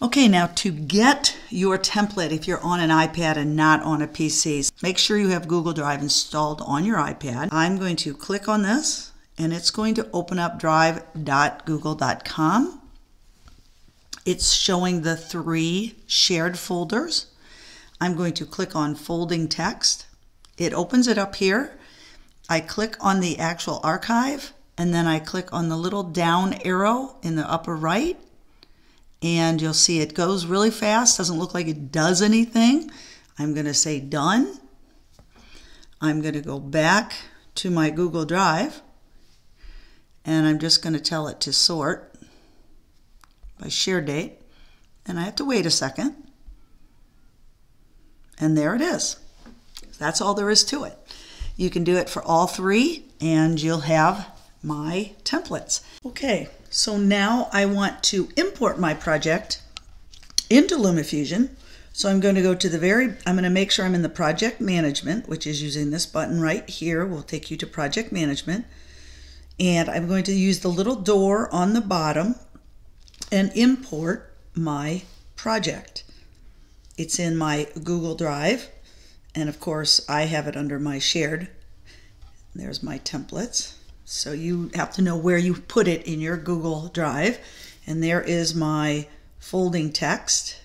Okay, now to get your template, if you're on an iPad and not on a PC, make sure you have Google Drive installed on your iPad. I'm going to click on this and it's going to open up drive.google.com. It's showing the three shared folders. I'm going to click on folding text. It opens it up here. I click on the actual archive and then I click on the little down arrow in the upper right and you'll see it goes really fast, doesn't look like it does anything. I'm going to say done. I'm going to go back to my Google Drive and I'm just going to tell it to sort by share date and I have to wait a second and there it is. That's all there is to it. You can do it for all three and you'll have my templates. Okay, so now I want to import my project into LumaFusion. So I'm going to go to the very, I'm going to make sure I'm in the project management, which is using this button right here will take you to project management. And I'm going to use the little door on the bottom and import my project. It's in my Google Drive. And of course, I have it under my shared. There's my templates. So you have to know where you put it in your Google Drive. And there is my folding text.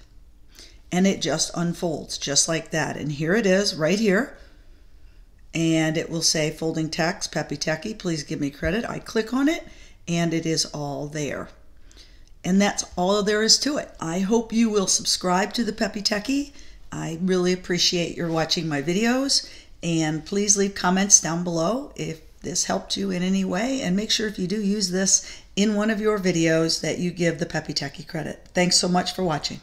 And it just unfolds just like that. And here it is right here. And it will say folding text, Peppy Techie, please give me credit. I click on it and it is all there. And that's all there is to it. I hope you will subscribe to the Peppy Techie. I really appreciate your watching my videos. And please leave comments down below if this helped you in any way. And make sure if you do use this in one of your videos that you give the Peppy Techie credit. Thanks so much for watching.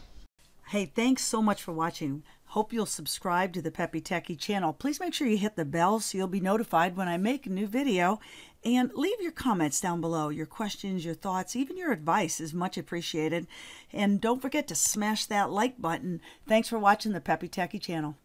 Hey, thanks so much for watching. Hope you'll subscribe to the Peppy Techie channel. Please make sure you hit the bell so you'll be notified when I make a new video. And leave your comments down below. Your questions, your thoughts, even your advice is much appreciated. And don't forget to smash that like button. Thanks for watching the Peppy Techie channel.